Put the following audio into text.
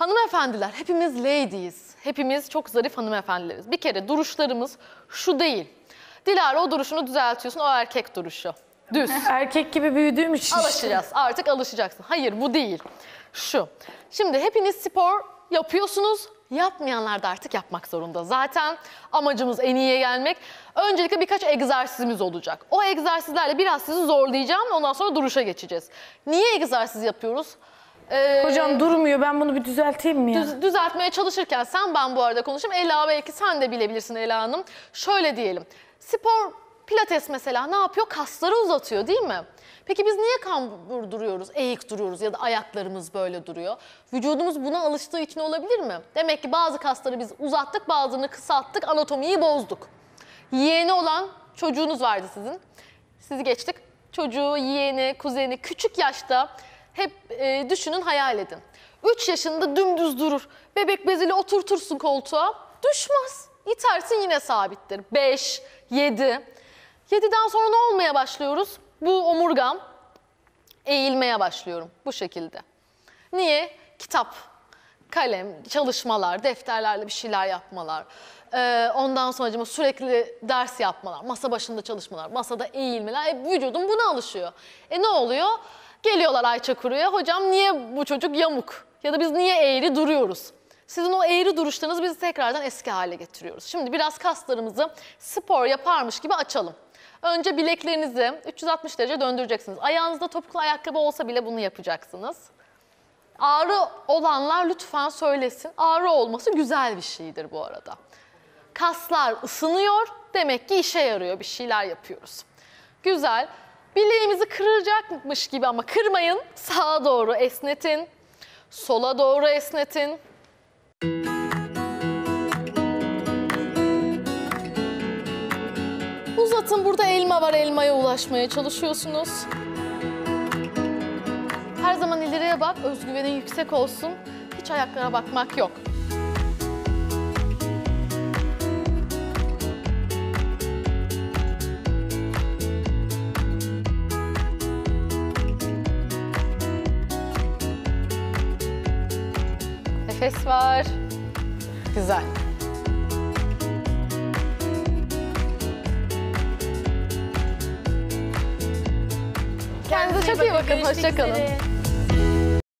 Hanımefendiler, hepimiz ladies. Hepimiz çok zarif hanımefendileriz. Bir kere duruşlarımız şu değil. Dilara o duruşunu düzeltiyorsun, o erkek duruşu. Düz. Erkek gibi büyüdüğüm için. Alışacağız. Artık alışacaksın. Hayır bu değil. Şu. Şimdi hepiniz spor yapıyorsunuz. Yapmayanlar da artık yapmak zorunda. Zaten amacımız en iyiye gelmek. Öncelikle birkaç egzersizimiz olacak. O egzersizlerle biraz sizi zorlayacağım. Ondan sonra duruşa geçeceğiz. Niye egzersiz yapıyoruz? Ee, Hocam durmuyor. Ben bunu bir düzelteyim mi ya? düz- düzeltmeye çalışırken sen ben bu arada konuşayım. Ela belki sen de bilebilirsin Ela Hanım. Şöyle diyelim. Spor pilates mesela ne yapıyor? Kasları uzatıyor değil mi? Peki biz niye kambur duruyoruz, eğik duruyoruz ya da ayaklarımız böyle duruyor? Vücudumuz buna alıştığı için olabilir mi? Demek ki bazı kasları biz uzattık, bazılarını kısalttık, anatomiyi bozduk. Yeğeni olan çocuğunuz vardı sizin. Sizi geçtik. Çocuğu, yeğeni, kuzeni küçük yaşta hep e, düşünün, hayal edin. 3 yaşında dümdüz durur. Bebek beziyle oturtursun koltuğa. Düşmez. İtersin yine sabittir. 5, 7. 7'den sonra ne olmaya başlıyoruz? Bu omurgam eğilmeye başlıyorum bu şekilde. Niye? Kitap, kalem, çalışmalar, defterlerle bir şeyler yapmalar. Ee, ondan sonra sürekli ders yapmalar, masa başında çalışmalar, masada eğilmeler. E, vücudum buna alışıyor. E ne oluyor? Geliyorlar Ayça Kuru'ya, hocam niye bu çocuk yamuk? Ya da biz niye eğri duruyoruz? Sizin o eğri duruşlarınızı biz tekrardan eski hale getiriyoruz. Şimdi biraz kaslarımızı spor yaparmış gibi açalım. Önce bileklerinizi 360 derece döndüreceksiniz. Ayağınızda topuklu ayakkabı olsa bile bunu yapacaksınız. Ağrı olanlar lütfen söylesin. Ağrı olması güzel bir şeydir bu arada. Kaslar ısınıyor. Demek ki işe yarıyor. Bir şeyler yapıyoruz. Güzel. Bileğimizi kıracakmış gibi ama kırmayın. Sağa doğru esnetin. Sola doğru esnetin. Uzatın burada elma var elmaya ulaşmaya çalışıyorsunuz. Her zaman ileriye bak, özgüvenin yüksek olsun. Hiç ayaklara bakmak yok. Nefes var. Güzel. Kendinize çok iyi bakın. Hoşça kalın.